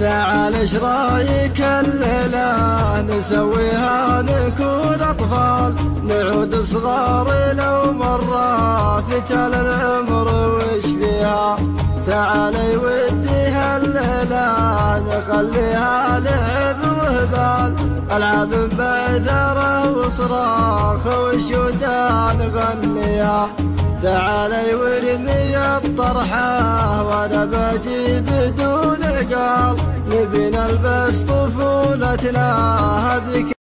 تعال إيش رايك الليلة نسويها؟ نكون أطفال نعود صغار لو مرة فتال العمر وش فيها؟ تعال ودي هالليلة نخليها لعب وهبال. ألعاب بعذرة وصراخ وشودان نغنيها؟ تعالي ورمي الطرحة وأنا بجي بدون عقال نبي نلبس طفولتنا هذيك